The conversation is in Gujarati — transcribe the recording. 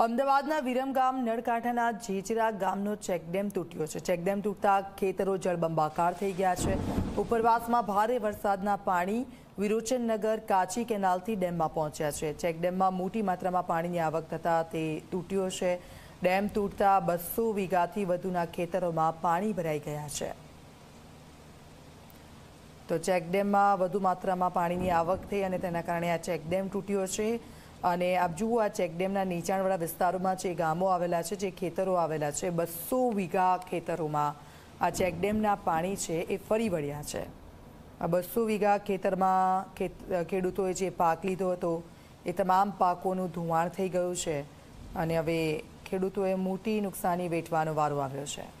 અમદાવાદના વિરમગામ નળકાંઠાના જેજરા ગામનો ચેકડેમ તૂટ્યો છે. ચેકડેમ તૂટતા ખેતરો જળબંબાકાર થઈ ગયા છે. ઉપરવાસમાં ભારે વરસાદના પાણી વિરોચનનગર કાચી કેનાલથી ડેમમાં પહોંચ્યા છે. ચેકડેમમાં મોટી માત્રામાં પાણીની આવક થતાં તે તૂટ્યો છે. ડેમ તૂટતા બસો વીઘાથી વધુના ખેતરોમાં પાણી ભરાઈ ગયા છે. તો ચેકડેમમાં વધુ માત્રામાં પાણીની આવક થઈ અને તેના કારણે આ ચેકડેમ તૂટ્યો છે. અને આપ જુઓ આ ચેકડેમના નીચાણવાળા વિસ્તારોમાં જે ગામો આવેલા છે, જે ખેતરો આવેલા છે, બસો વીઘા ખેતરોમાં આ ચેકડેમના પાણી છે એ ફરી વળ્યા છે. આ બસો વીઘા ખેતરમાં ખેડૂતોએ જે પાક લીધો હતો, એ તમામ પાકોનું ધુવાણ થઈ ગયું છે અને હવે ખેડૂતોએ મોટી નુકસાની વેઠવાનો વારો આવ્યો છે.